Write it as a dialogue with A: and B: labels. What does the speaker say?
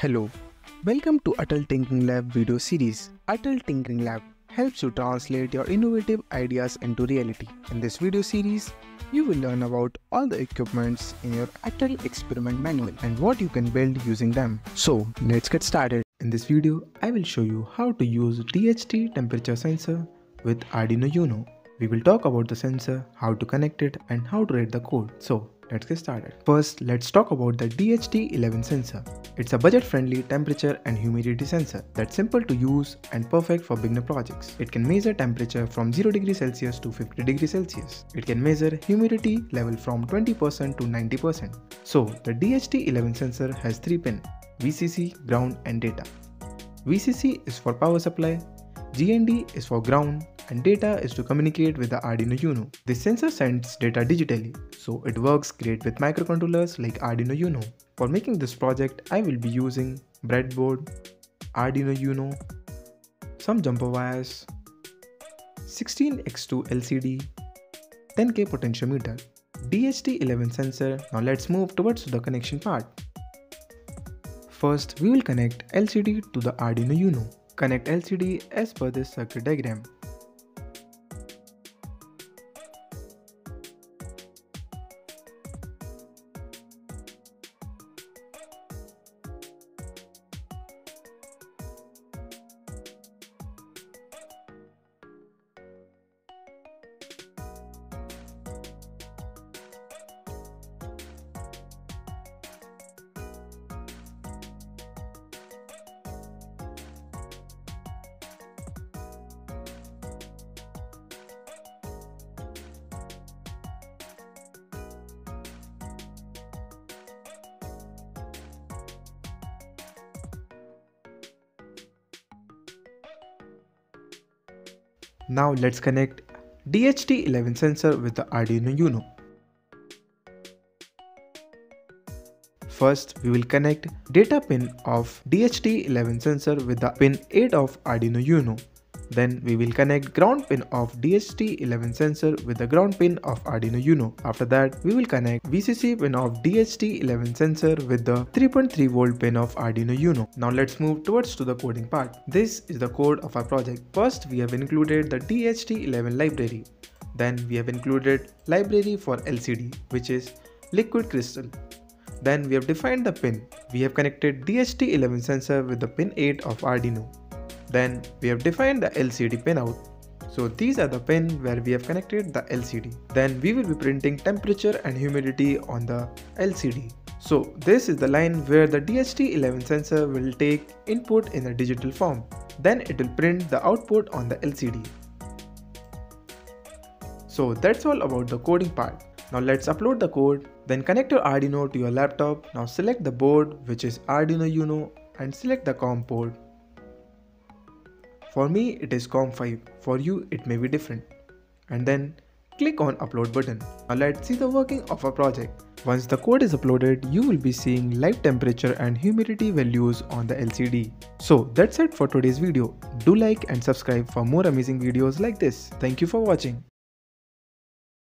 A: Hello, welcome to Atal Tinkering Lab video series. Atal Tinkering Lab helps you translate your innovative ideas into reality. In this video series, you will learn about all the equipments in your Atal experiment manual and what you can build using them. So let's get started. In this video, I will show you how to use DHT temperature sensor with Arduino Uno. We will talk about the sensor, how to connect it and how to write the code. So let's get started. First, let's talk about the DHT11 sensor. It's a budget-friendly temperature and humidity sensor that's simple to use and perfect for beginner projects. It can measure temperature from 0 degrees Celsius to 50 degrees Celsius. It can measure humidity level from 20% to 90%. So, the DHT11 sensor has 3 pins, VCC, ground and data. VCC is for power supply, GND is for ground and data is to communicate with the Arduino Uno. This sensor sends data digitally, so it works great with microcontrollers like Arduino Uno. For making this project, I will be using breadboard, Arduino Uno, some jumper wires, 16x2 LCD, 10k potentiometer, DHT11 sensor. Now let's move towards the connection part. First, we will connect LCD to the Arduino Uno. Connect LCD as per this circuit diagram. Now let's connect DHT11 sensor with the Arduino Uno. First, we will connect data pin of DHT11 sensor with the pin 8 of Arduino Uno. Then we will connect ground pin of DHT11 sensor with the ground pin of Arduino Uno. After that, we will connect VCC pin of DHT11 sensor with the 3.3 volt pin of Arduino Uno. Now let's move towards to the coding part. This is the code of our project. First, we have included the DHT11 library. Then we have included library for LCD, which is liquid crystal. Then we have defined the pin. We have connected DHT11 sensor with the pin 8 of Arduino. Then we have defined the LCD pinout. So these are the pin where we have connected the LCD. Then we will be printing temperature and humidity on the LCD. So this is the line where the DHT11 sensor will take input in a digital form. Then it will print the output on the LCD. So that's all about the coding part. Now let's upload the code, then connect your Arduino to your laptop. Now select the board which is Arduino Uno and select the COM port. For me it is COM5, for you it may be different. And then click on upload button. Now let's see the working of our project. Once the code is uploaded, you will be seeing live temperature and humidity values on the LCD. So that's it for today's video. Do like and subscribe for more amazing videos like this. Thank you for watching.